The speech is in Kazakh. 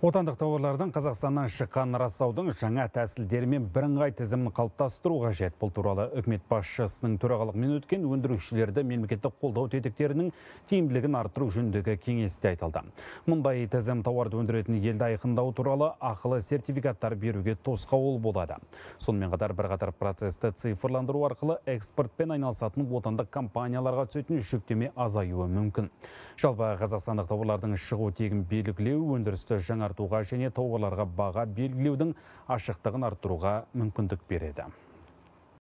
Отандық тауарлардың Қазақстаннан шыққан растаудың жаңа тәсілдері мен бірыңғай тізімін қалыптастыру қажет. Бұл туралы үкімет басшысының төрағалығымен өткен өндірушілерді мемлекеттік қолдау тетіктерінің тиімділігін арттыру жөніндегі кеңесте айтылды. Мұндай тізім тауарды өндіретін елді айқындау туралы ақылы сертификаттар беруге тосқауыл болады. Сонымен қатар бірқатар процесті цифрландыру арқылы экспортпен айналысатын отандық компанияларға түсетін жүктеме азаюы мүмкін. Жалпы қазақстандық тауарлардың шығу тегін белгілеу өндірісті жаңартуға және тауарларға баға белгілеудің ашықтығын арттыруға мүмкіндік береді.